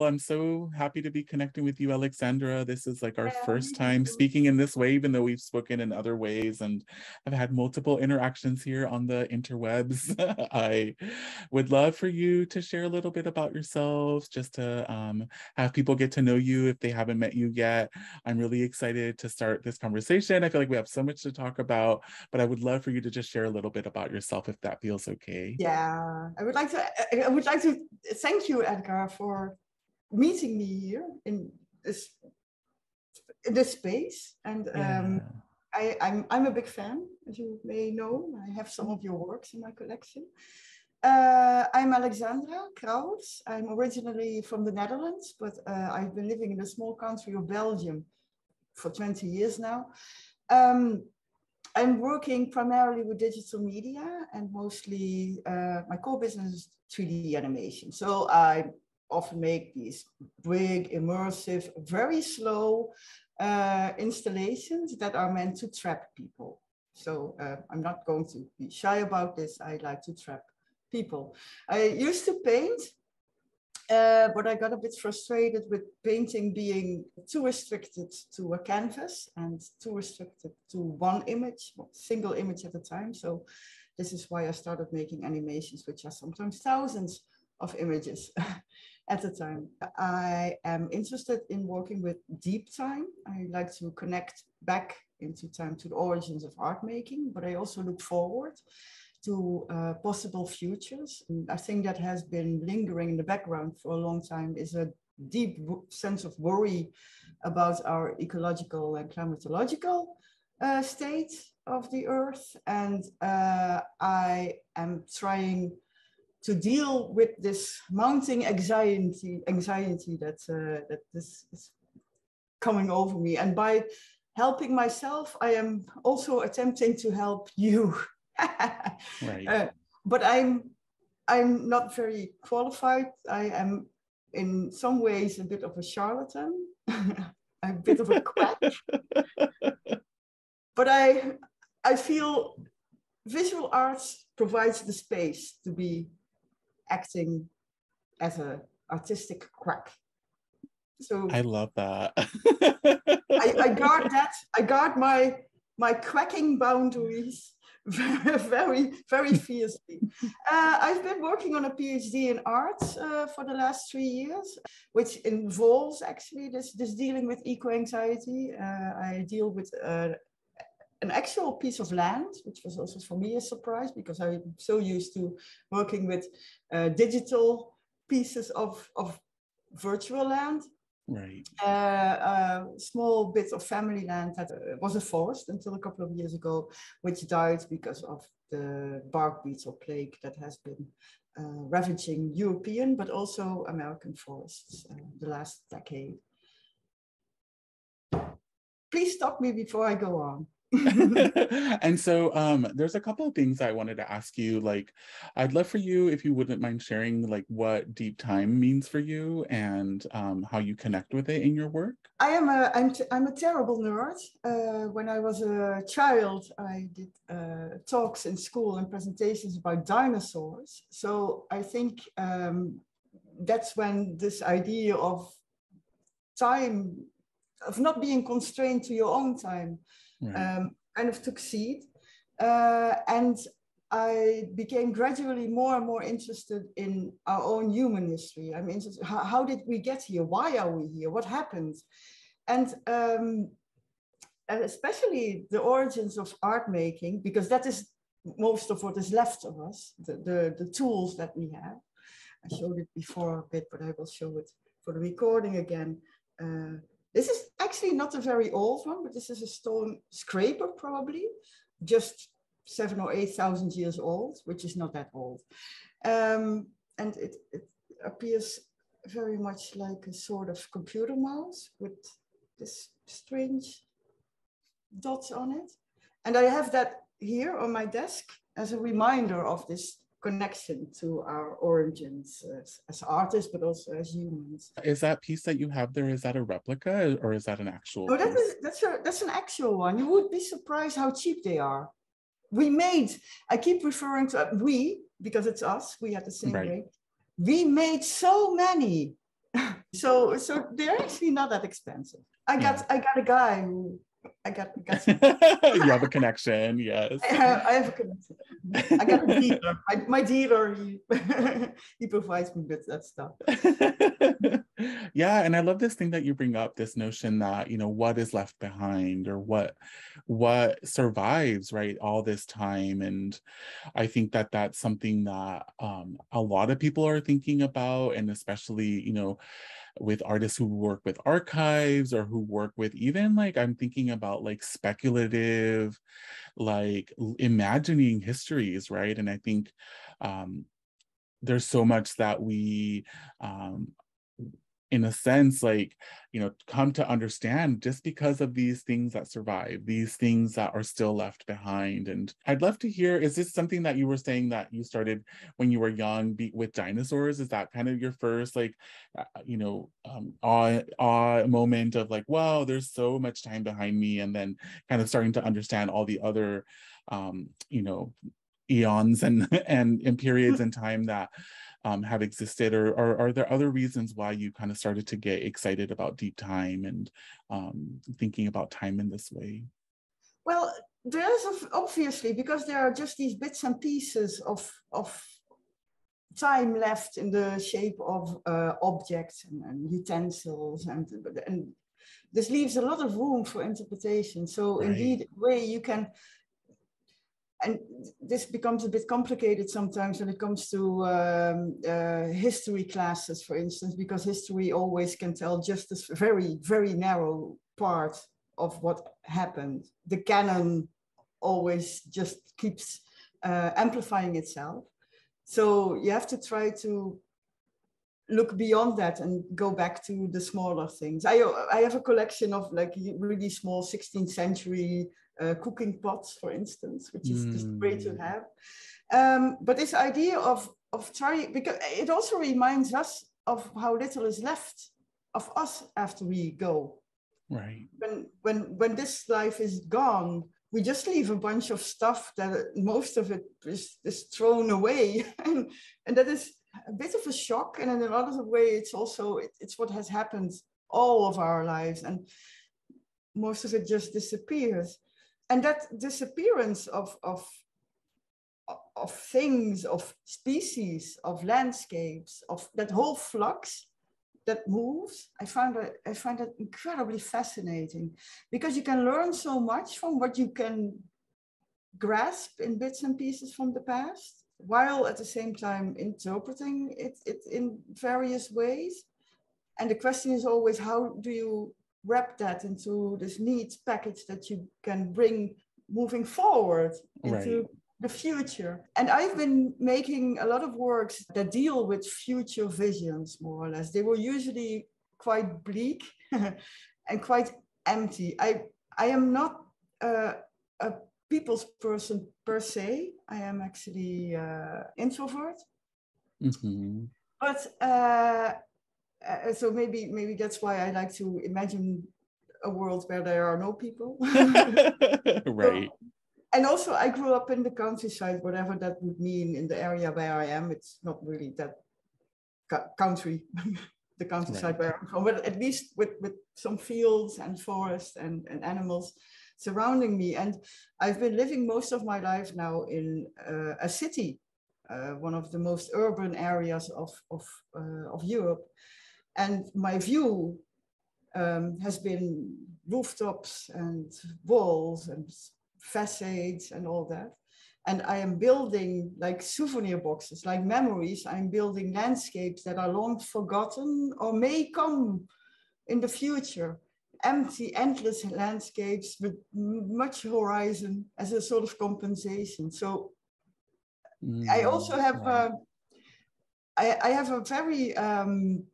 Well, I'm so happy to be connecting with you, Alexandra. This is like our yeah, first time speaking in this way, even though we've spoken in other ways and I've had multiple interactions here on the interwebs. I would love for you to share a little bit about yourselves, just to um, have people get to know you if they haven't met you yet. I'm really excited to start this conversation. I feel like we have so much to talk about, but I would love for you to just share a little bit about yourself if that feels okay. Yeah, I would like to. I would like to thank you, Edgar, for meeting me here in this in this space and um, I, I'm, I'm a big fan, as you may know. I have some of your works in my collection. Uh, I'm Alexandra Crouwers. I'm originally from the Netherlands, but uh, I've been living in the small country of Belgium for 20 years now. Um, I'm working primarily with digital media and mostly uh, my core business is 3D animation. So I often make these big, immersive, very slow uh, installations that are meant to trap people. So uh, I'm not going to be shy about this. I like to trap people. I used to paint, uh, but I got a bit frustrated with painting being too restricted to a canvas and too restricted to one image, single image at a time. So this is why I started making animations, which are sometimes thousands of images. at the time. I am interested in working with deep time. I like to connect back into time to the origins of art making, but I also look forward to uh, possible futures. And I think that has been lingering in the background for a long time is a deep sense of worry about our ecological and climatological uh, state of the earth. And uh, I am trying to deal with this mounting anxiety, anxiety that uh, that this is coming over me. And by helping myself, I am also attempting to help you. right. Uh, but I'm I'm not very qualified. I am in some ways a bit of a charlatan, a bit of a quack. but I I feel visual arts provides the space to be acting as an artistic quack. So I love that. I, I guard that. I guard my my quacking boundaries very, very fiercely. Uh, I've been working on a PhD in art uh, for the last three years, which involves actually this, this dealing with eco-anxiety. Uh, I deal with uh, an actual piece of land, which was also for me a surprise because I'm so used to working with uh, digital pieces of, of virtual land. Right. Uh, a small bit of family land that uh, was a forest until a couple of years ago, which died because of the bark beetle plague that has been uh, ravaging European but also American forests uh, the last decade. Please stop me before I go on. and so um there's a couple of things I wanted to ask you. Like, I'd love for you if you wouldn't mind sharing like what deep time means for you and um, how you connect with it in your work. I am a I'm t- I'm a terrible nerd. Uh, when I was a child, I did uh, talks in school and presentations about dinosaurs. So I think um, that's when this idea of time of not being constrained to your own time right. um, kind of took seed. Uh, and I became gradually more and more interested in our own human history. I'm interested, how, how did we get here? Why are we here? What happened? And, um, and especially the origins of art making, because that is most of what is left of us, the, the, the tools that we have. I showed it before a bit, but I will show it for the recording again. Uh, this is actually not a very old one, but this is a stone scraper probably, just seven or 8,000 years old, which is not that old. Um, and it, it appears very much like a sort of computer mouse with this strange dots on it. And I have that here on my desk as a reminder of this connection to our origins as, as, artists, but also as humans. Is that piece that you have there? Is that a replica or is that an actual? Oh, that is, that's a, that's an actual one. You would be surprised how cheap they are. We made. I keep referring to uh, we because it's us. We had the same right. rate. We made so many so so they're actually not that expensive. I got yeah. I got a guy who I got, got you have a connection, yes. I have, I have a connection. I got a dealer. I, my dealer, he, he provides me with that stuff. yeah, and I love this thing that you bring up, this notion that, you know, what is left behind or what what survives, right, all this time. And I think that that's something that um, a lot of people are thinking about, and especially, you know, with artists who work with archives or who work with even like I'm thinking about like speculative, like imagining histories, right? And I think um, there's so much that we um, in a sense like you know come to understand just because of these things that survive these things that are still left behind. And i'd love to hear is this something that you were saying that you started when you were young be, with dinosaurs? Is that kind of your first like uh, you know um awe, awe moment of like wow there's so much time behind me and then kind of starting to understand all the other um you know eons and and, and periods in time that um, have existed or, or, are there other reasons why you kind of started to get excited about deep time and um, thinking about time in this way well there's obviously because there are just these bits and pieces of of time left in the shape of uh, objects and, and, utensils and and this leaves a lot of room for interpretation so right. indeed way you can and this becomes a bit complicated sometimes when it comes to um, uh, history classes, for instance, because history always can tell just this very, very narrow part of what happened. The canon always just keeps uh, amplifying itself. So you have to try to look beyond that and go back to the smaller things. I, I have a collection of like really small 16th century uh, cooking pots, for instance, which is mm. just great to hmm. have. Um, but this idea of of trying because it also reminds us of how little is left of us after we go. Right. When when when this life is gone, we just leave a bunch of stuff that most of it is, is thrown away, and and that is a bit of a shock. And in a lot another way, it's also it, it's what has happened all of our lives, and most of it just disappears and that disappearance of, of, of things, of species, of landscapes, of that whole flux that moves, I find that I find that incredibly fascinating because you can learn so much from what you can grasp in bits and pieces from the past, while at the same time interpreting it, it in various ways. And the question is always how do you wrap that into this neat package that you can bring moving forward into right. the future. And I've been making a lot of works that deal with future visions, more or less. They were usually quite bleak and quite empty. I I am not uh, a people's person per se. I am actually uh, introvert. Mm-hmm. But uh, uh, so maybe maybe that's why I like to imagine a world where there are no people. right. So, and also, I grew up in the countryside, whatever that would mean in the area where I am. It's not really that country, the countryside right. where I'm from, but at least with, with some fields and forests and, and animals surrounding me. And I've been living most of my life now in uh, a city, uh, one of the most urban areas of, of, uh, of Europe. And my view um, has been rooftops and walls and facades and all that. And I am building like souvenir boxes, like memories. I'm building landscapes that are long forgotten or may come in the future. Empty, endless landscapes with much horizon as a sort of compensation. So mm, I also have, uh, I, I have a very um,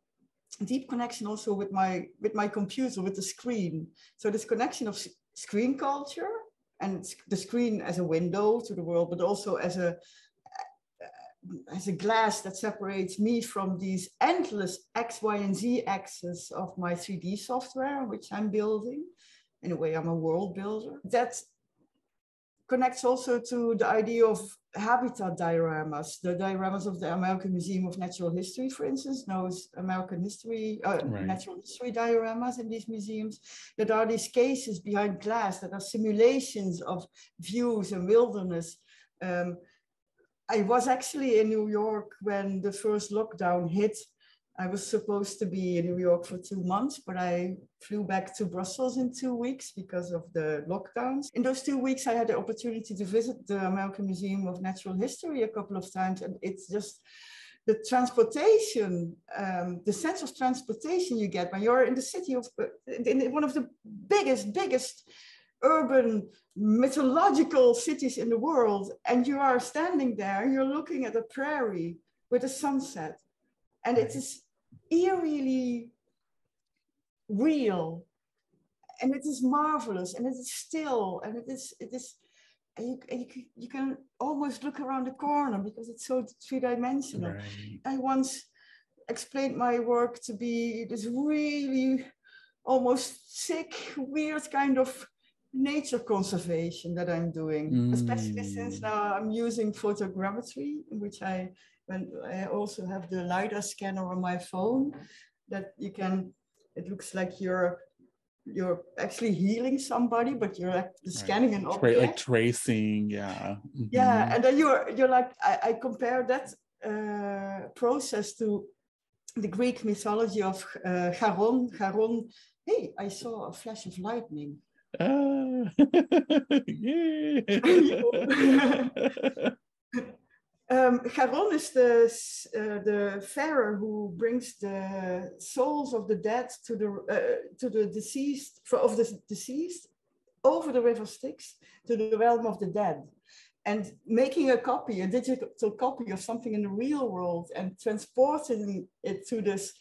deep connection also with my with my computer with the screen. So this connection of screen culture and the screen as a window to the world but also as a as a glass that separates me from these endless x y and z axes of my 3d software which i'm building. In a way i'm a world builder. That connects also to the idea of habitat dioramas, the dioramas of the American Museum of Natural History, for instance, knows American history, uh, right. natural history dioramas in these museums, that are these cases behind glass that are simulations of views and wilderness. Um, I was actually in New York when the first lockdown hit I was supposed to be in New York for two months, but I flew back to Brussels in two weeks because of the lockdowns. In those two weeks, I had the opportunity to visit the American Museum of Natural History a couple of times, and it's just the transportation, um, the sense of transportation you get when you're in the city of, in one of the biggest, biggest urban mythological cities in the world, and you are standing there, you're looking at a prairie with a sunset and it is eerily real and it is marvelous and it is still and it is it is and you, and you, you can almost look around the corner because it's so three-dimensional right. i once explained my work to be this really almost sick weird kind of nature conservation that i'm doing mm. especially since mm. now i'm using photogrammetry which i when I also have the LiDAR scanner on my phone that you can, it looks like you're you're actually healing somebody, but you're like scanning an object. Like tracing, yeah. Mm-hmm. Yeah, and then you're you're like I, I compare that uh, process to the Greek mythology of uh, Charon. Charon, hey, I saw a flash of lightning. Uh, yeah. Um, Charon is the, uh, the pharaoh who brings the souls of the dead to the, uh, to the deceased, of the deceased over the river Styx to the realm of the dead. And making a copy, a digital copy of something in the real world and transporting it to this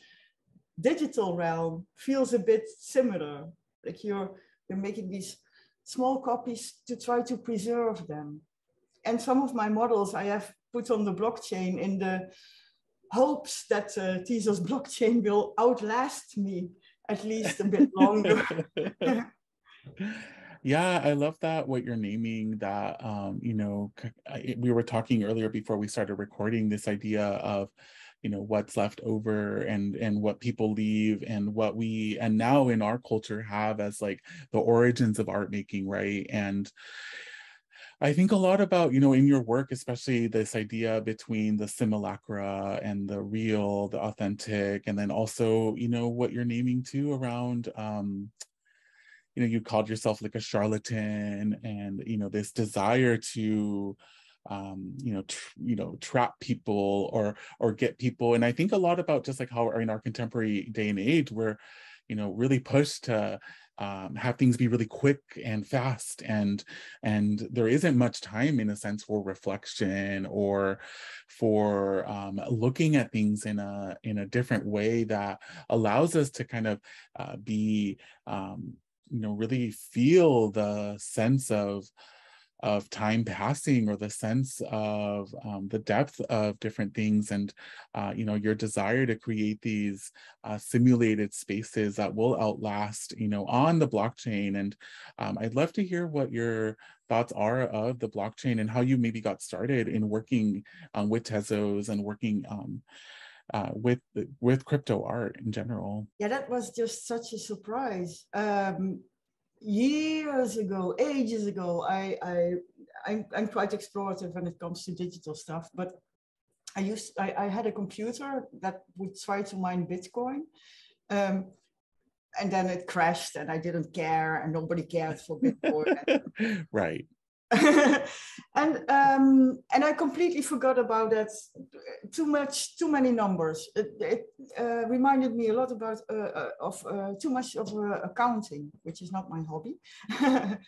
digital realm feels a bit similar. Like you're, you're making these small copies to try to preserve them. And some of my models I have put on the blockchain in the hopes that uh, Tezos blockchain will outlast me at least a bit longer. yeah, I love that what you're naming that, um, you know, we were talking earlier before we started recording this idea of, you know, what's left over and and what people leave and what we and now in our culture have as like the origins of art making, right? And I think a lot about, you know, in your work, especially this idea between the simulacra and the real, the authentic, and then also, you know, what you're naming too around, um, you know, you called yourself like a charlatan and, you know, this desire to, um, you know, you know, trap people or, or get people. And I think a lot about just like how in our contemporary day and age, we're, you know, really pushed to um, have things be really quick and fast and and there isn't much time in a sense for reflection or for um, looking at things in a in a different way that allows us to kind of uh, be um, you know really feel the sense of of time passing or the sense of um, the depth of different things and uh, you know your desire to create these uh, simulated spaces that will outlast you know on the blockchain. And um, i'd love to hear what your thoughts are of the blockchain and how you maybe got started in working um, with tezos and working um, uh, with with crypto art in general. Yeah that was just such a surprise. Um, years ago, ages ago, I, I, I'm, I'm quite explorative when it comes to digital stuff, but I used, I, I had a computer that would try to mine Bitcoin. Um, and then it crashed and I didn't care and nobody cared for Bitcoin. right. and um, and I completely forgot about that. Too much, too many numbers. It, it uh, reminded me a lot about uh, uh of uh, too much of uh, accounting, which is not my hobby.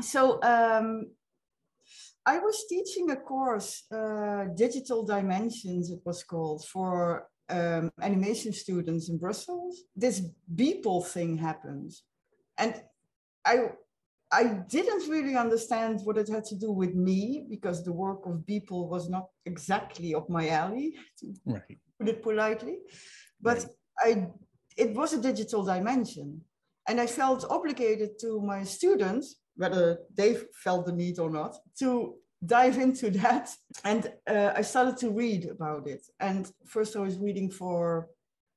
so um, I was teaching a course, uh, Digital Dimensions, it was called, for um, animation students in Brussels. This Beeple thing happened, and I I didn't really understand what it had to do with me because the work of Beeple was not exactly up my alley, to right. put it politely. But right. I, it was a digital dimension. And I felt obligated to my students whether they felt the need or not, to dive into that. And uh, I started to read about it. And first, I was reading for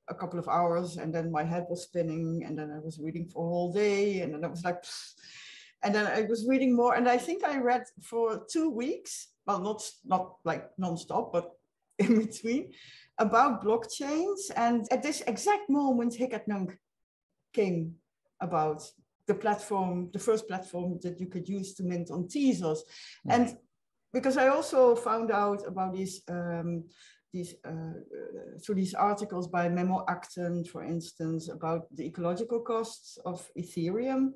a couple of hours, and then my head was spinning, and then I was reading for a whole day, and then I was like, Pfft. And then I was reading more. And I think I read for two weeks, well, not not like nonstop, but in between, about blockchains. And at this exact moment, Hic-et-Nunc came about the platform, the first platform that you could use to mint on Tezos. Right. And because I also found out about these um, these uh, through these articles by Memo Akten, for instance, about the ecological costs of Ethereum.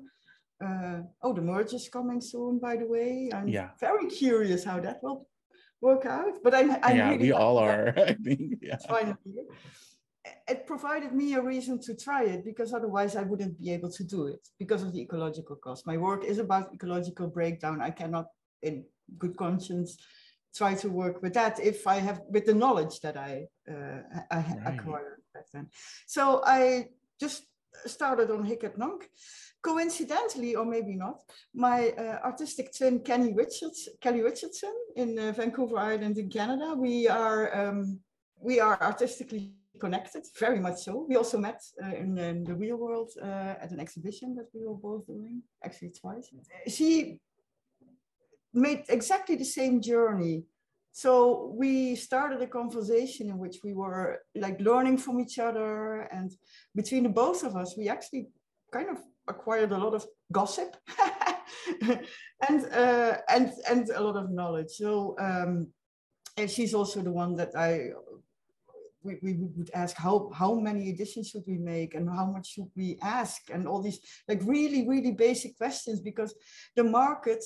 Uh, oh, the merge is coming soon, by the way. I'm yeah. very curious how that will work out. But I'm, I'm yeah, we all are. I think yeah. Finally, it provided me a reason to try it because otherwise I wouldn't be able to do it because of the ecological cost. My work is about ecological breakdown. I cannot, in good conscience, try to work with that if I have with the knowledge that I uh, I right. acquired back then. So I just started on Hic-et-Nunc. Coincidentally, or maybe not, my uh, artistic twin Kenny Richards, Kelly Richardson in uh, Vancouver Island in Canada. We are um, we are artistically connected, very much so. We also met uh, in, in, the real world uh, at an exhibition that we were both doing, actually twice. She made exactly the same journey. So we started a conversation in which we were like learning from each other, and between the both of us, we actually kind of acquired a lot of gossip and uh, and and a lot of knowledge. So um, and she's also the one that I we, we would ask how how many editions should we make and how much should we ask and all these like really really basic questions because the market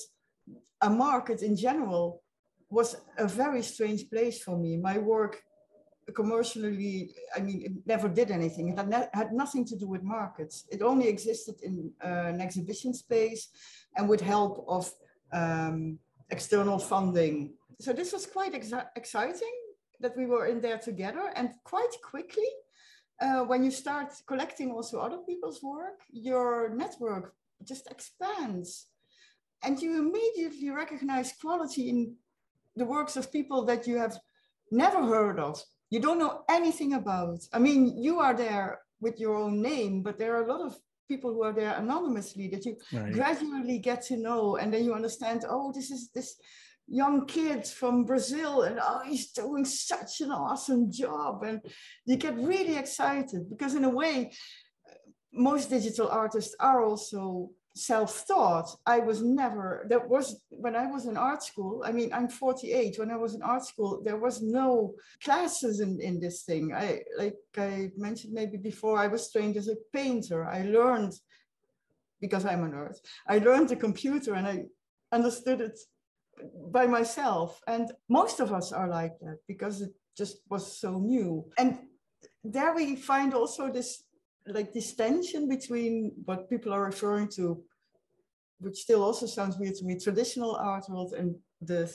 a market in general was a very strange place for me my work commercially i mean it never did anything it had, had nothing to do with markets it only existed in uh, an exhibition space and with help of um, external funding so this was quite exciting that we were in there together. And quite quickly, uh, when you start collecting also other people's work, your network just expands. And you immediately recognize quality in the works of people that you have never heard of. You don't know anything about. I mean, you are there with your own name, but there are a lot of people who are there anonymously that you right. gradually get to know and then you understand oh this is this young kid from Brazil and oh, he's doing such an awesome job. And you get really excited because, in a way, uh, most digital artists are also self-taught. I was never, there was, when I was in art school, I mean, I'm 48, when I was in art school, there was no classes in, in this thing. I, like I mentioned maybe before, I was trained as a painter. I learned, because I'm a nerd, I learned the computer and I understood it by myself. And most of us are like that because it just was so new. And there we find also this like this tension between what people are referring to, which still also sounds weird to me, traditional art world and the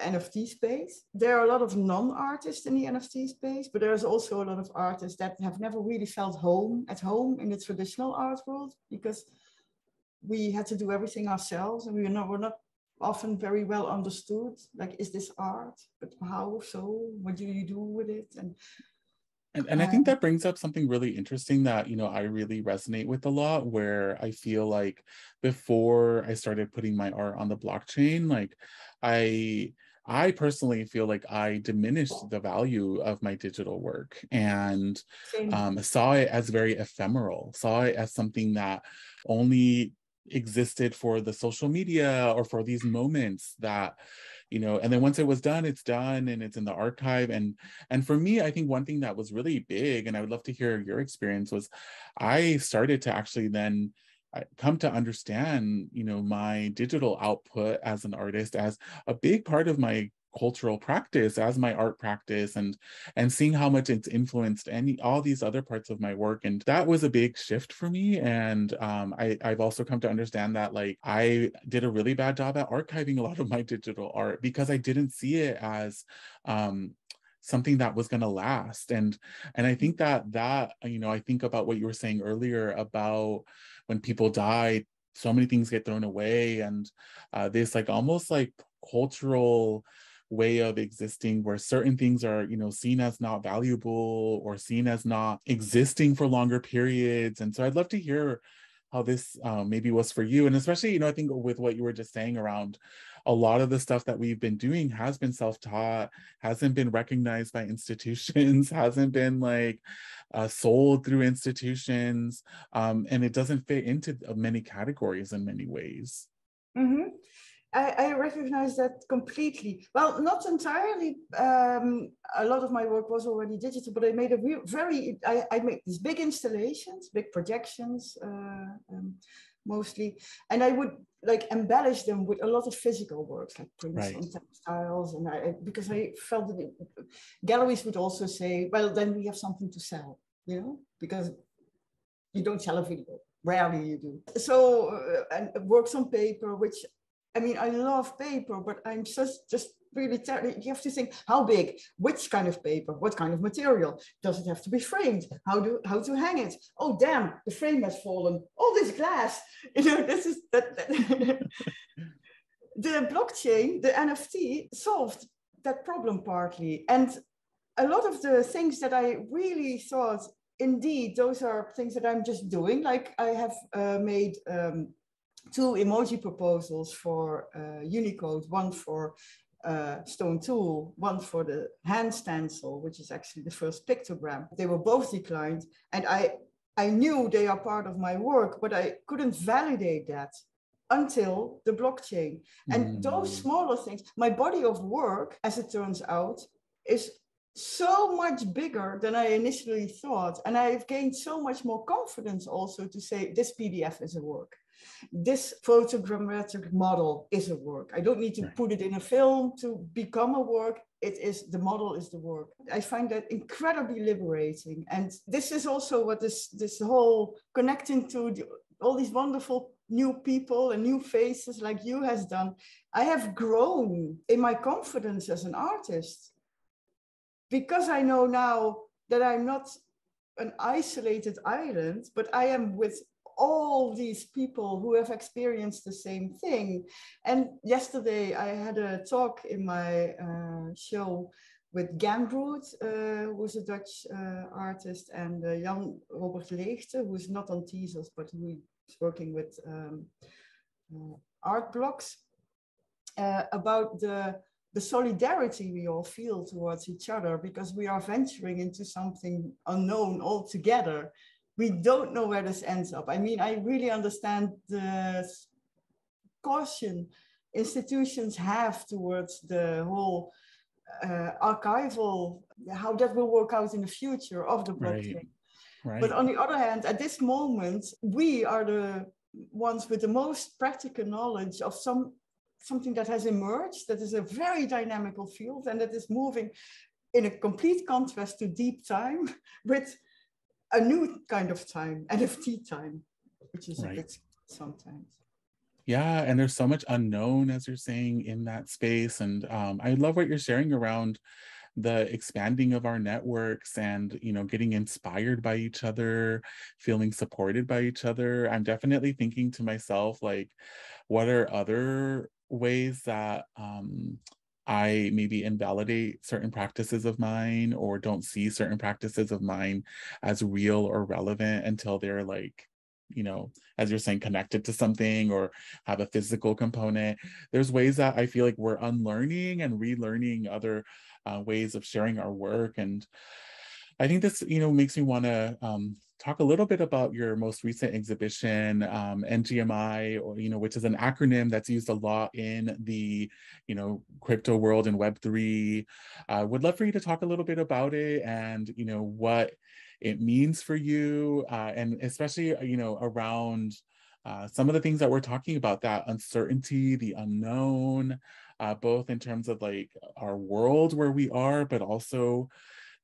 NFT space. There are a lot of non-artists in the NFT space, but there's also a lot of artists that have never really felt home at home in the traditional art world because we had to do everything ourselves and we were not, we're not often very well understood like is this art? But how so? What do you do with it? And and, and I think that brings up something really interesting that, you know, I really resonate with a lot where I feel like before I started putting my art on the blockchain, like I I personally feel like I diminished the value of my digital work and um, saw it as very ephemeral, saw it as something that only existed for the social media or for these moments that you know and then once it was done it's done and it's in the archive. And and for me i think one thing that was really big and i would love to hear your experience was i started to actually then uh, come to understand you know my digital output as an artist as a big part of my cultural practice as my art practice and and seeing how much it's influenced any all these other parts of my work. And that was a big shift for me. And um, I, i've also come to understand that like i did a really bad job at archiving a lot of my digital art because i didn't see it as um, something that was going to last. And and i think that that you know i think about what you were saying earlier about when people die so many things get thrown away and uh, this like almost like cultural way of existing where certain things are you know seen as not valuable or seen as not existing for longer periods. And so i'd love to hear how this um, maybe was for you. And especially you know i think with what you were just saying around a lot of the stuff that we've been doing has been self-taught hasn't been recognized by institutions hasn't been like uh, sold through institutions um, and it doesn't fit into many categories in many ways. Mm-hmm. I, I, recognize that completely. Well, not entirely. Um, a lot of my work was already digital, but I made a very, I, I, made these big installations, big projections uh, um, mostly. And I would like embellish them with a lot of physical works, like prints right. on textiles. And I, because I felt that it, galleries would also say, well, then we have something to sell, you know, because you don't sell a video rarely you do. So, uh, and works on paper, which I mean, I love paper, but I'm just just really terrible. You have to think how big, which kind of paper, what kind of material. Does it have to be framed? How do how to hang it? Oh damn, the frame has fallen. All this glass. You know, this is that. that the blockchain, the NFT, solved that problem partly, and a lot of the things that I really thought, indeed, those are things that I'm just doing. Like I have uh, made. Um, two emoji proposals for uh, Unicode, one for uh, Stone Tool, one for the hand stencil, which is actually the first pictogram. They were both declined, and I I knew they are part of my work, but I couldn't validate that until the blockchain. And mm. those smaller things, my body of work, as it turns out, is so much bigger than I initially thought. And I've gained so much more confidence also to say this PDF is a work this photogrammetric model is a work. I don't need to put it in a film to become a work. It is the model is the work. I find that incredibly liberating. And this is also what this this whole connecting to the, all these wonderful new people and new faces like you has done. I have grown in my confidence as an artist because I know now that I'm not an isolated island, but I am with all these people who have experienced the same thing. And yesterday I had a talk in my uh, show with Gamroot, uh, who's a Dutch uh, artist, and uh, Jan Robert Leegte, who's not on Tezos, but who is working with um, uh, art blocks, uh, about the the solidarity we all feel towards each other because we are venturing into something unknown altogether we don't know where this ends up. I mean, I really understand the caution institutions have towards the whole uh, archival, how that will work out in the future of the blockchain. Right. Right. But on the other hand, at this moment, we are the ones with the most practical knowledge of some something that has emerged that is a very dynamical field and that is moving in a complete contrast to deep time with a new kind of time, NFT time, which is right. a bit sometimes. Yeah, and there's so much unknown, as you're saying, in that space. And um, I love what you're sharing around the expanding of our networks and you know getting inspired by each other feeling supported by each other i'm definitely thinking to myself like what are other ways that um, I maybe invalidate certain practices of mine or don't see certain practices of mine as real or relevant until they're like, you know, as you're saying, connected to something or have a physical component. There's ways that I feel like we're unlearning and relearning other uh, ways of sharing our work. And I think this, you know, makes me want to um, talk a little bit about your most recent exhibition, um, NGMI, or, you know, which is an acronym that's used a lot in the, you know, crypto world and Web3. I uh, would love for you to talk a little bit about it and, you know, what it means for you, uh, and especially, you know, around uh, some of the things that we're talking about, that uncertainty, the unknown, uh, both in terms of like our world where we are, but also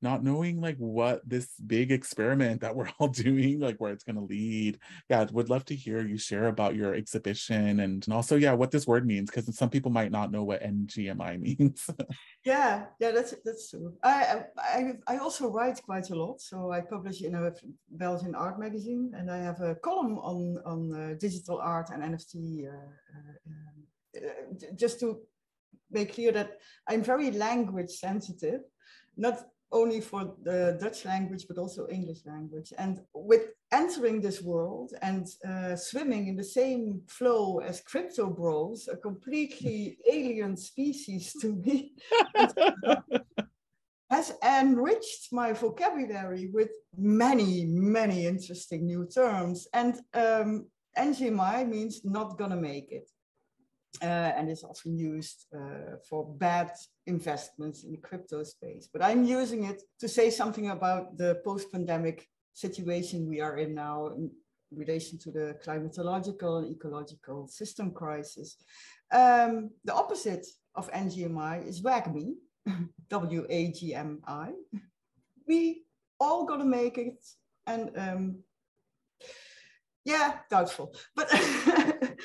not knowing like what this big experiment that we're all doing, like where it's going to lead. Yeah, would love to hear you share about your exhibition and, and also, yeah, what this word means, because some people might not know what NGMI means. yeah, yeah, that's that's true. I, I I also write quite a lot, so I publish in a Belgian art magazine, and I have a column on on uh, digital art and NFT. Uh, uh, uh, just to make clear that I'm very language sensitive, not only for the Dutch language, but also English language. And with entering this world and uh, swimming in the same flow as crypto bros, a completely alien species to me, has enriched my vocabulary with many, many interesting new terms. And um, NGMI means not gonna make it and is often used uh, for bad investments in the crypto space. But I'm using it to say something about the post-pandemic situation we are in now in relation to the climatological and ecological system crisis. Um, the opposite of NGMI is WAGMI, W-A-G-M-I. We all gonna make it and um, yeah, doubtful, but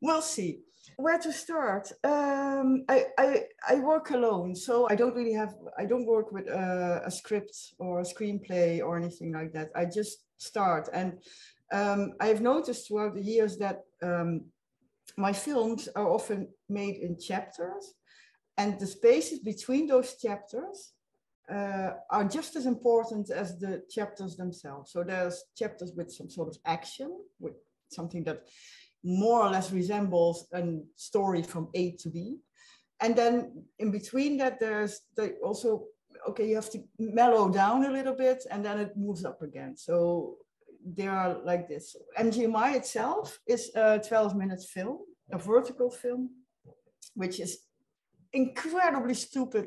we'll see where to start? Um, I, I, I work alone, so I don't really have, I don't work with a, a script or a screenplay or anything like that. I just start. And um, I've noticed throughout the years that um, my films are often made in chapters and the spaces between those chapters uh, are just as important as the chapters themselves. So there's chapters with some sort of action, with something that more or less resembles a story from A to B. And then in between that, there's the also, okay, you have to mellow down a little bit and then it moves up again. So they are like this. NGMI itself is a 12 minute film, a vertical film, which is incredibly stupid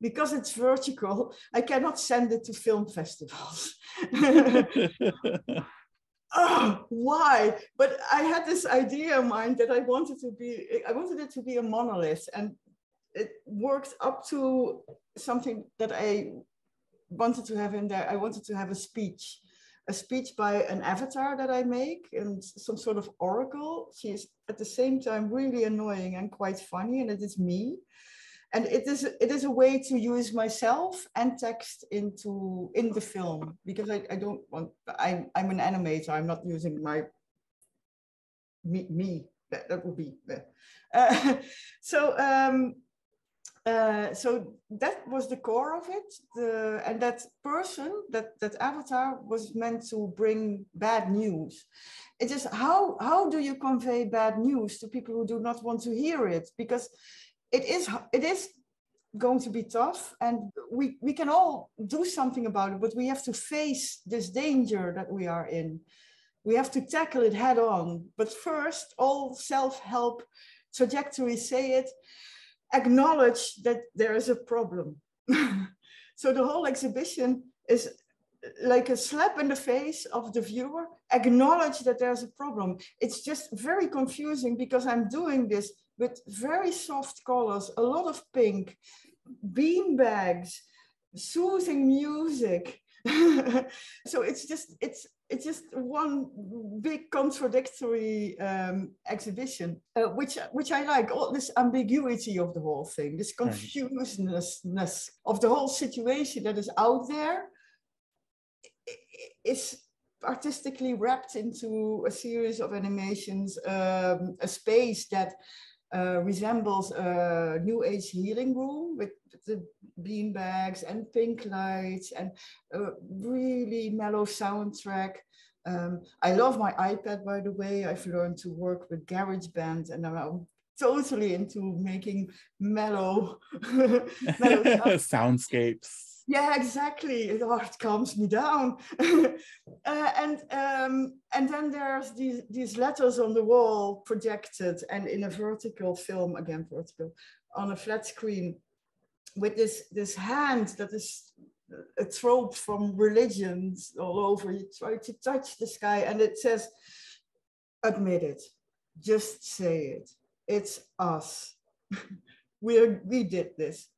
because it's vertical, I cannot send it to film festivals. oh, why? But I had this idea in mind that I wanted to be, I wanted it to be a monolith and it worked up to something that I wanted to have in there. I wanted to have a speech, a speech by an avatar that I make and some sort of oracle. She is at the same time really annoying and quite funny and it is me and it is it is a way to use myself and text into in the film because I, I don't want I'm I'm an animator I'm not using my me me. That, that would be uh, so um uh, so that was the core of it. The, and that person that that avatar was meant to bring bad news. It is how how do you convey bad news to people who do not want to hear it? Because it is it is going to be tough and we we can all do something about it but we have to face this danger that we are in. We have to tackle it head on. But first all self-help trajectories say it acknowledge that there is a problem. So the whole exhibition is like a slap in the face of the viewer acknowledge that there's a problem it's just very confusing because i'm doing this with very soft colors, a lot of pink, bean bags, soothing music. so it's just it's it's just one big contradictory um, exhibition, uh, which which I like. All this ambiguity of the whole thing, this confusedness of the whole situation that is out there, is artistically wrapped into a series of animations, um, a space that uh, resembles a new age healing room with the bean bags and pink lights and a really mellow soundtrack. Um, I love my iPad, by the way. I've learned to work with GarageBand and I'm totally into making mellow, mellow soundscapes yeah exactly. It, oh, it calms me down. Uh, and um, and then there's these these letters on the wall projected and in a vertical film again vertical on a flat screen with this this hand that is a trope from religions all over. You try to touch the sky and it says admit it. Just say it. It's us. We we did this.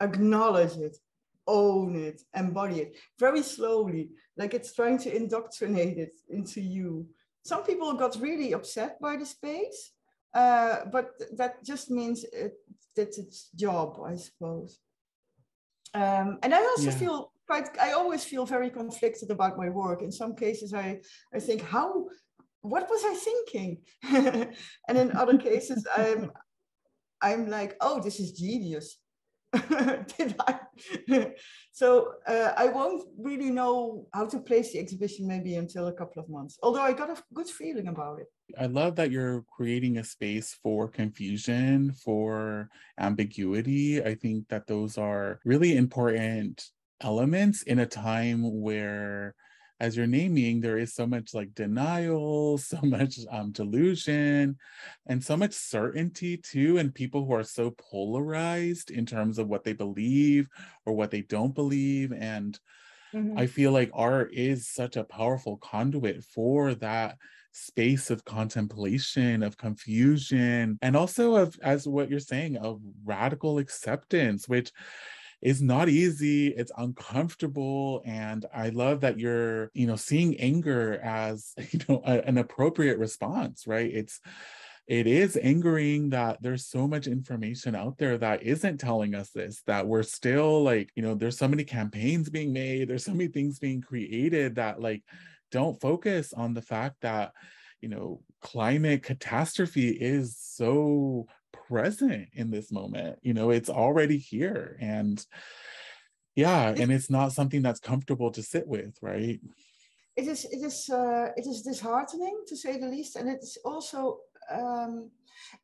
Acknowledge it own it, embody it very slowly, like it's trying to indoctrinate it into you. Some people got really upset by the space, uh, but that just means it, that's its job, I suppose. Um, and I also yeah. feel quite, I always feel very conflicted about my work. In some cases, I, I think, how, what was I thinking? and in other cases, I'm, I'm like, oh, this is genius. Did I? so uh, I won't really know how to place the exhibition maybe until a couple of months, although I got a good feeling about it. I love that you're creating a space for confusion, for ambiguity. I think that those are really important elements in a time where as you're naming, there is so much like denial, so much um, delusion, and so much certainty too. And people who are so polarized in terms of what they believe or what they don't believe. And mm-hmm. I feel like art is such a powerful conduit for that space of contemplation of confusion and also of as what you're saying of radical acceptance which is not easy it's uncomfortable and i love that you're you know seeing anger as you know a, an appropriate response right? It's it is angering that there's so much information out there that isn't telling us this that we're still like you know there's so many campaigns being made there's so many things being created that like don't focus on the fact that you know climate catastrophe is so present in this moment you know it's already here and yeah and it's not something that's comfortable to sit with right? It is it is uh, it is disheartening to say the least and it's also um,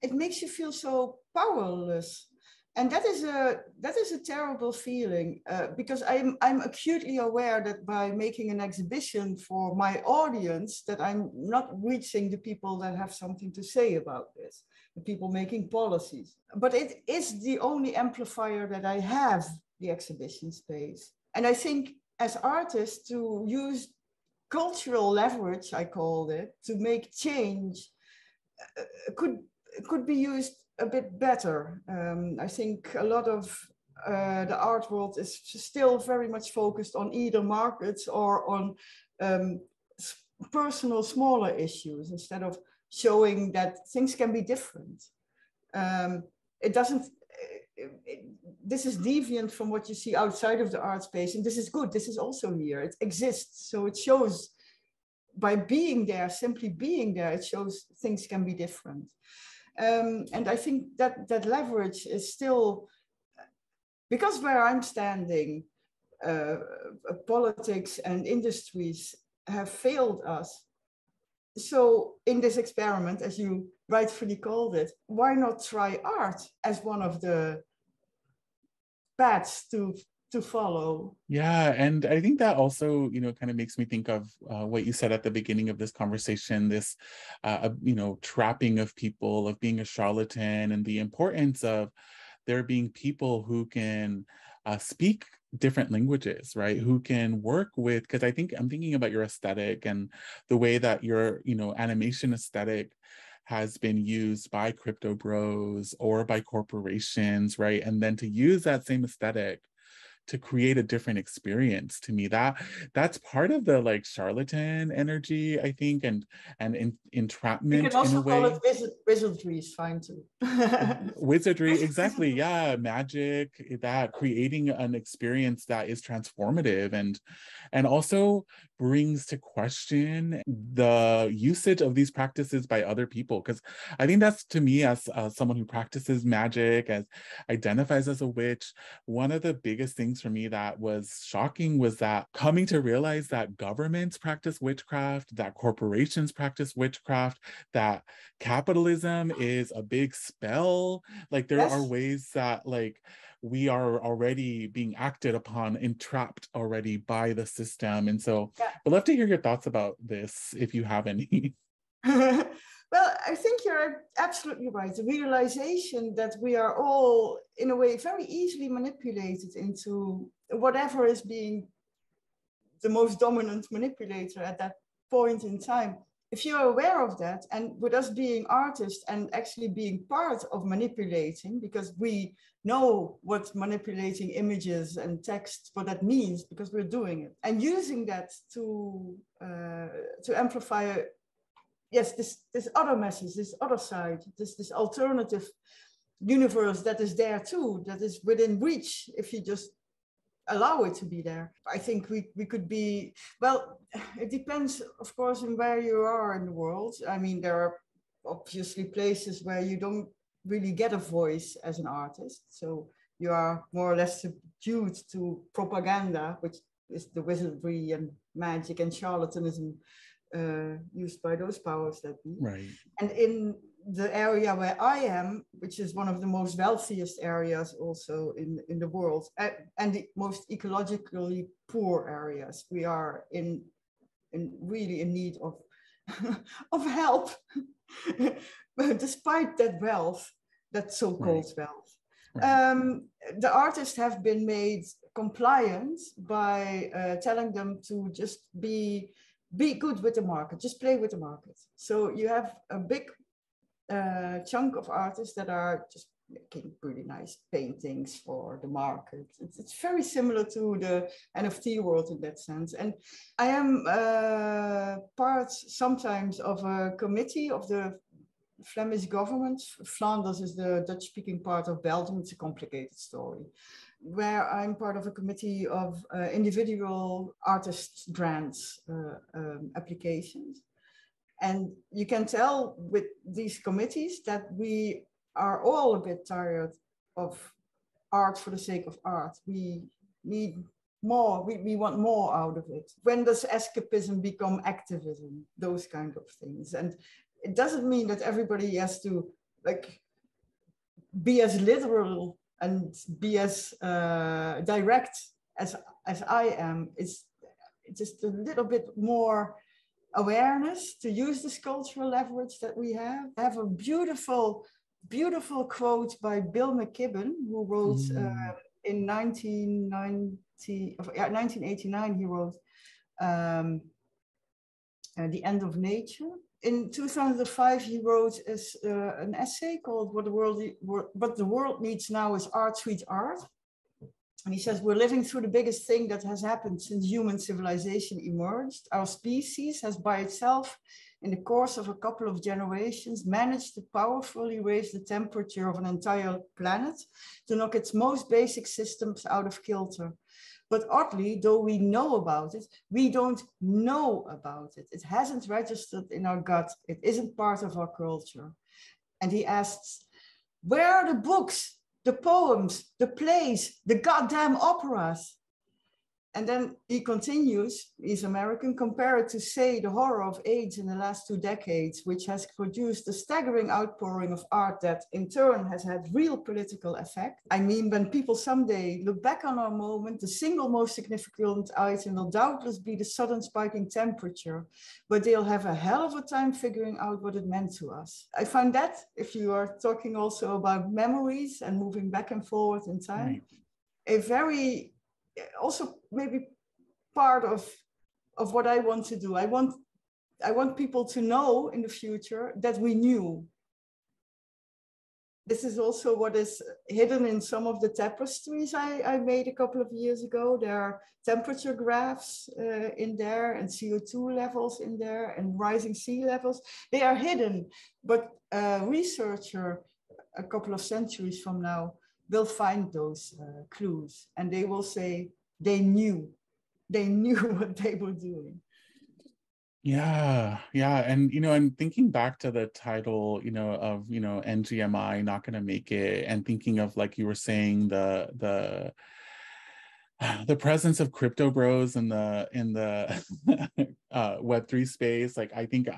it makes you feel so powerless. And that is a that is a terrible feeling uh, because I'm I'm acutely aware that by making an exhibition for my audience that I'm not reaching the people that have something to say about this, the people making policies. But it is the only amplifier that I have, the exhibition space. And I think as artists to use cultural leverage, I called it, to make change uh, could could be used a bit better. Um, I think a lot of uh, the art world is still very much focused on either markets or on um, personal smaller issues instead of showing that things can be different. Um, it doesn't, it, it, this is deviant from what you see outside of the art space and this is good, this is also here, it exists. So it shows by being there, simply being there, it shows things can be different. Um, and I think that that leverage is still, because where I'm standing, uh, uh, politics and industries have failed us. So in this experiment, as you rightfully called it, why not try art as one of the paths to to follow. Yeah, and I think that also, you know, kind of makes me think of uh, what you said at the beginning of this conversation. This, uh, you know, trapping of people, of being a charlatan, and the importance of there being people who can uh, speak different languages right who can work with because i think i'm thinking about your aesthetic and the way that your you know animation aesthetic has been used by crypto bros or by corporations right and then to use that same aesthetic to create a different experience to me. That that's part of the like charlatan energy i think and and in, entrapment you can also in a way. call it wizard, wizardry is fine too. Wizardry exactly yeah magic that creating an experience that is transformative and and also brings to question the usage of these practices by other people because i think that's to me as uh, someone who practices magic as identifies as a witch one of the biggest things for me that was shocking was that coming to realize that governments practice witchcraft that corporations practice witchcraft that capitalism is a big spell like there yes. are ways that like we are already being acted upon entrapped already by the system and so yeah. i'd love to hear your thoughts about this if you have any well i think you're absolutely right. The realization that we are all in a way very easily manipulated into whatever is being the most dominant manipulator at that point in time. If you're aware of that, and with us being artists and actually being part of manipulating, because we know what manipulating images and text, what that means, because we're doing it, and using that to uh, to amplify, yes, this this other message, this other side, this this alternative universe that is there too, that is within reach if you just allow it to be there. I think we, we could be, well, it depends, of course, on where you are in the world. I mean, there are obviously places where you don't really get a voice as an artist. So you are more or less subdued to propaganda, which is the wizardry and magic and charlatanism uh, used by those powers that be. Right. And in the area where I am, which is one of the most wealthiest areas also in, in the world, and the most ecologically poor areas, we are in, in really in need of, of help. despite that wealth, that so-called right. wealth, right. Um, the artists have been made compliant by uh, telling them to just be be good with the market, just play with the market. So you have a big uh, chunk of artists that are just making really nice paintings for the market. It's, it's, very similar to the NFT world in that sense. And I am uh, part sometimes of a committee of the Flemish government. Flanders is the Dutch speaking part of Belgium. It's a complicated story. Where I'm part of a committee of uh, individual artist grants uh, um, applications. And you can tell with these committees that we are all a bit tired of art for the sake of art. We need more, we, we want more out of it. When does escapism become activism? Those kind of things. And it doesn't mean that everybody has to like be as literal and be as uh, direct as as I am. It's just a little bit more awareness to use this cultural leverage that we have. I have a beautiful, beautiful quote by Bill McKibben, who wrote mm. uh, in 1990, yeah, 1989, he wrote um, uh, The End of Nature. In 2005, he wrote uh, an essay called what the, world, what the World Needs Now is Art, Sweet Art. And he says, we're living through the biggest thing that has happened since human civilization emerged. Our species has by itself, in the course of a couple of generations, managed to powerfully raise the temperature of an entire planet to knock its most basic systems out of kilter. But oddly, though we know about it, we don't know about it. It hasn't registered in our gut. It isn't part of our culture. And he asks, where are the books the poems, the plays, the goddamn operas. And then he continues, he's American, compare it to, say, the horror of AIDS in the last two decades, which has produced a staggering outpouring of art that in turn has had real political effect. I mean, when people someday look back on our moment, the single most significant item will doubtless be the sudden spiking temperature, but they'll have a hell of a time figuring out what it meant to us. I find that, if you are talking also about memories and moving back and forward in time, right. a very also maybe part of of what I want to do. I want I want people to know in the future that we knew. This is also what is hidden in some of the tapestries I, I made a couple of years ago. There are temperature graphs uh, in there and CO2 levels in there and rising sea levels. They are hidden, but a researcher a couple of centuries from now will find those uh, clues and they will say they knew they knew what they were doing. Yeah yeah. And you know and thinking back to the title you know of you know ngmi not going to make it and thinking of like you were saying the the the presence of crypto bros in the in the uh, web3 space like i think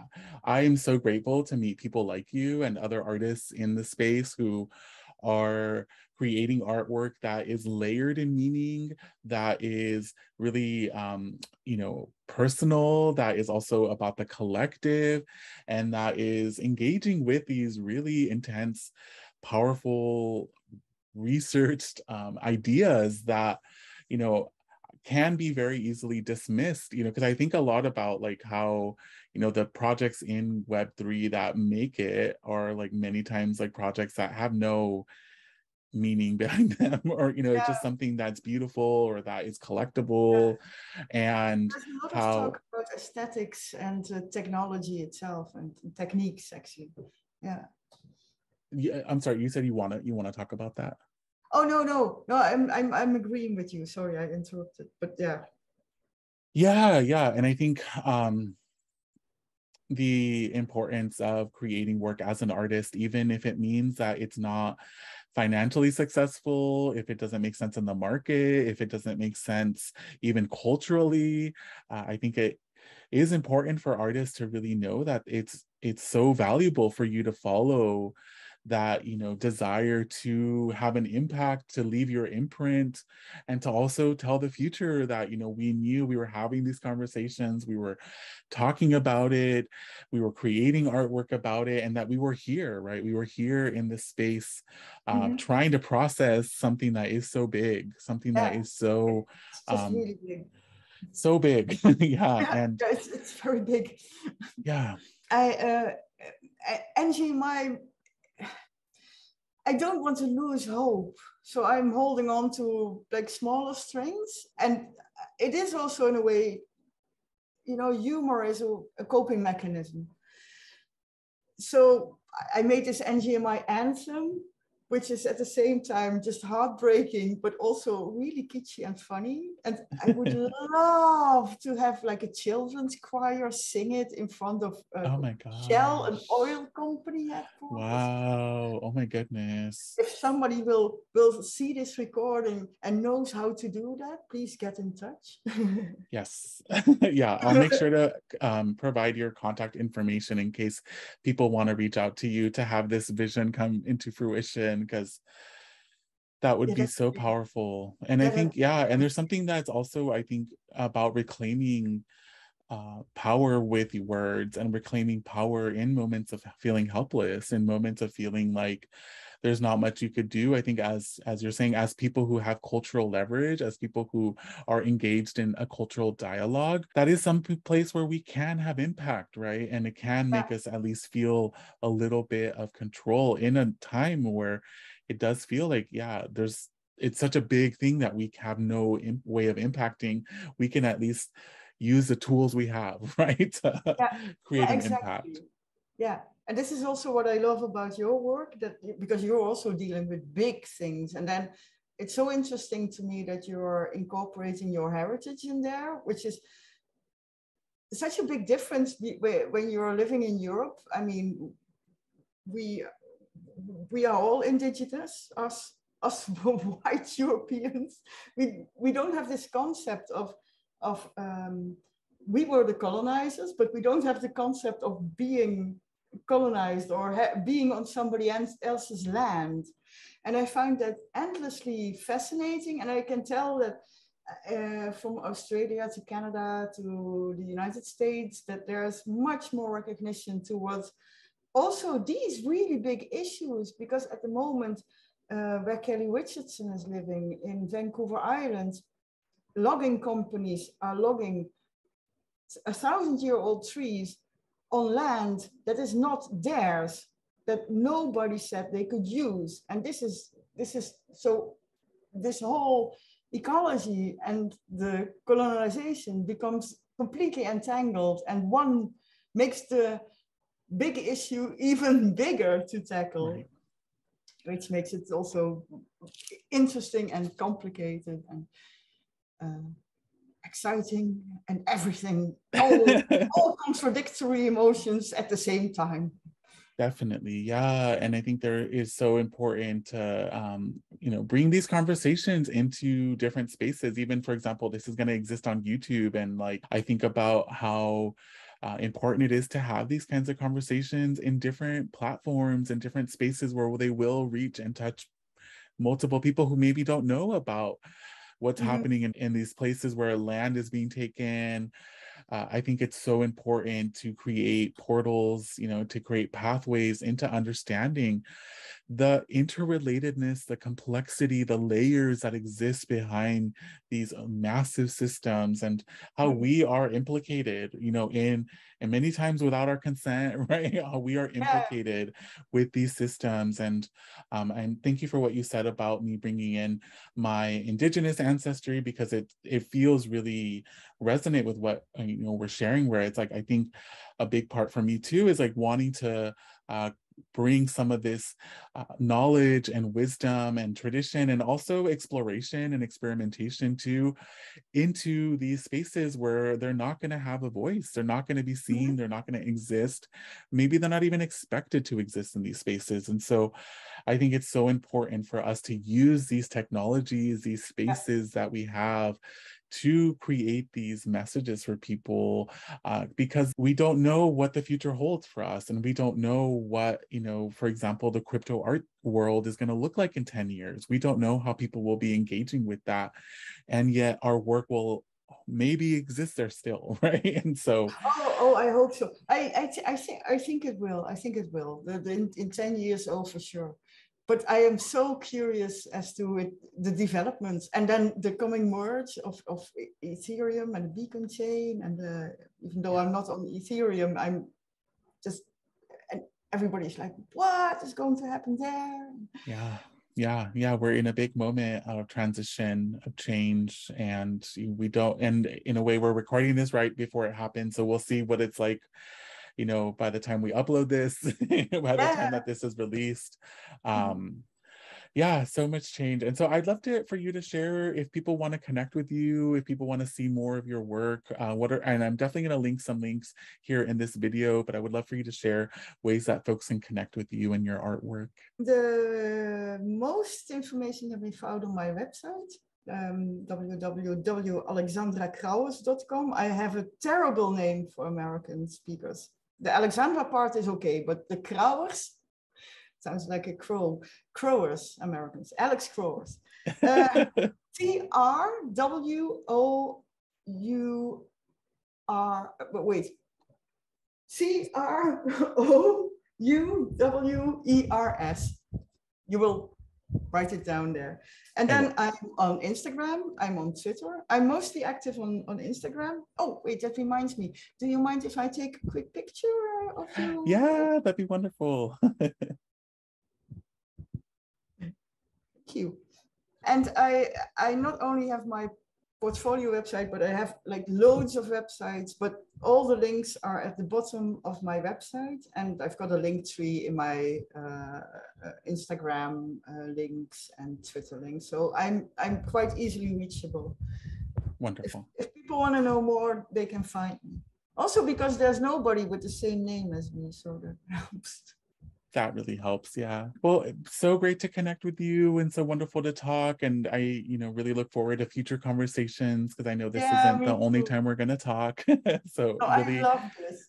i am so grateful to meet people like you and other artists in the space who are creating artwork that is layered in meaning, that is really, um, you know, personal, that is also about the collective, and that is engaging with these really intense, powerful, researched um, ideas that, you know, can be very easily dismissed you know because i think a lot about like how you know the projects in web3 that make it are like many times like projects that have no meaning behind them or you know yeah. it's just something that's beautiful or that is collectible yeah. and how about aesthetics and uh, technology itself and techniques actually. Yeah. Yeah i'm sorry you said you want to you want to talk about that? Oh no no. No i'm i'm i'm agreeing with you. Sorry i interrupted but yeah. Yeah yeah. And i think um the importance of creating work as an artist even if it means that it's not financially successful, if it doesn't make sense in the market, if it doesn't make sense even culturally. Uh, I think it is important for artists to really know that it's it's so valuable for you to follow that you know desire to have an impact to leave your imprint and to also tell the future that you know we knew we were having these conversations we were talking about it we were creating artwork about it and that we were here right we were here in this space uh, mm-hmm. trying to process something that is so big something yeah. that is so um, really big. so big yeah, yeah, and it's, it's, very big yeah i uh angie my I don't want to lose hope. So I'm holding on to like smaller strings. And it is also in a way, you know, humor is a, a coping mechanism. So I made this NGMI anthem which is at the same time just heartbreaking, but also really kitschy and funny. And I would love to have like a children's choir sing it in front of uh, oh my god Shell, an oil company headquarters. Wow! Oh my goodness! If somebody will will see this recording and knows how to do that, please get in touch. yes, yeah, I'll make sure to um, provide your contact information in case people want to reach out to you to have this vision come into fruition because that would yeah, be so powerful and yeah. i think yeah and there's something that's also i think about reclaiming uh, power with words and reclaiming power in moments of feeling helpless in moments of feeling like there's not much you could do. I think as as you're saying as people who have cultural leverage as people who are engaged in a cultural dialogue that is some place where we can have impact right? And it can make us at least feel a little bit of control in a time where it does feel like yeah there's it's such a big thing that we have no way of impacting. We can at least use the tools we have right to yeah. create yeah, exactly. an impact. Yeah and this is also what I love about your work that because you're also dealing with big things. And then it's so interesting to me that you're incorporating your heritage in there which is such a big difference when you're living in Europe. I mean we we are all indigenous us us white Europeans. We we don't have this concept of of um, we were the colonizers but we don't have the concept of being colonized or being on somebody else's land. And I find that endlessly fascinating. And I can tell that uh, from Australia to Canada to the United States, that there's much more recognition towards also these really big issues. Because at the moment, uh, where Kelly Richardson is living in Vancouver Island, logging companies are logging a thousand year old trees on land that is not theirs, that nobody said they could use. And this is, this is, so this whole ecology and the colonization becomes completely entangled and one makes the big issue even bigger to tackle. Right. Which makes it also interesting and complicated and uh, exciting and everything, all, all contradictory emotions at the same time. Definitely, yeah, and I think there is so important to um, you know bring these conversations into different spaces. Even for example, this is going to exist on YouTube, and like I think about how uh, important it is to have these kinds of conversations in different platforms and different spaces where they will reach and touch multiple people who maybe don't know about what's mm-hmm. happening in, in these places where land is being taken. Uh, I think it's so important to create portals, you know, to create pathways into understanding the interrelatedness, the complexity, the layers that exist behind these uh, massive systems and how mm-hmm. we are implicated, you know, in and many times without our consent, right? How we are implicated yeah. with these systems. And um, and thank you for what you said about me bringing in my indigenous ancestry because it it feels really resonate with what uh, you know we're sharing. Where it's like I think a big part for me too is like wanting to uh, bring some of this uh, knowledge and wisdom and tradition and also exploration and experimentation to into these spaces where they're not going to have a voice. They're not going to be seen. They're not going to exist. Maybe they're not even expected to exist in these spaces. And so i think it's so important for us to use these technologies these spaces that we have to create these messages for people uh, because we don't know what the future holds for us and we don't know what you know for example the crypto art world is going to look like in 10 years. We don't know how people will be engaging with that and yet our work will maybe exist there still right? And so oh, oh i hope so. I i, I think i think it will. I think it will. In, in 10 years oh for sure but I am so curious as to it, the developments and then the coming merge of, of Ethereum and Beacon chain. And uh, even though I'm not on Ethereum, I'm just, and everybody's like, what is going to happen there? Yeah. Yeah, yeah, we're in a big moment of transition, of change, and we don't. And in a way, we're recording this right before it happens, so we'll see what it's like you know, by the time we upload this, by the time that this is released. Mm-hmm. Um, yeah, so much change. And so I'd love to for you to share if people want to connect with you, if people want to see more of your work, uh, what are and I'm definitely going to link some links here in this video, but I would love for you to share ways that folks can connect with you and your artwork. The most information can be found on my website, um, www.alexandracrouwers.com. I have a terrible name for American speakers the Alexandra part is okay, but the Crouwers sounds like a crow. Crowers, Americans. Alex Crowers. Uh, T R W O U R. But wait. C R O U W E R S. You will write it down there. And then I'm on Instagram, I'm on Twitter. I'm mostly active on, on Instagram. Oh, wait, that reminds me. Do you mind if I take a quick picture of you? Yeah, that'd be wonderful. Thank you. And I I not only have my portfolio website, but I have like loads of websites, but all the links are at the bottom of my website. And I've got a link tree in my uh, uh, Instagram uh, links and Twitter links. So I'm, I'm quite easily reachable. Wonderful. If, if people want to know more, they can find me. Also because there's nobody with the same name as me, so that helps that really helps yeah well so great to connect with you and so wonderful to talk and i you know really look forward to future conversations because i know this yeah, isn't the too. only time we're going to talk so oh, really, I love this.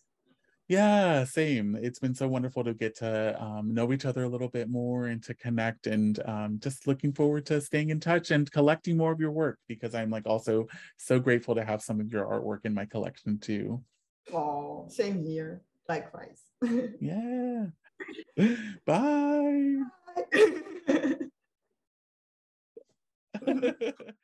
yeah same it's been so wonderful to get to um, know each other a little bit more and to connect and um, just looking forward to staying in touch and collecting more of your work because i'm like also so grateful to have some of your artwork in my collection too oh same here likewise yeah. Bye.